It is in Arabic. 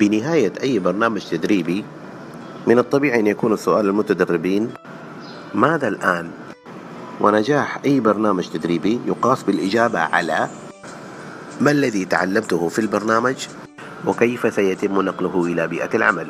بنهاية أي برنامج تدريبي من الطبيعي أن يكون السؤال المتدربين ماذا الآن؟ ونجاح أي برنامج تدريبي يقاس بالإجابة على ما الذي تعلمته في البرنامج وكيف سيتم نقله إلى بيئة العمل